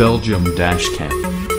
Belgium-Camp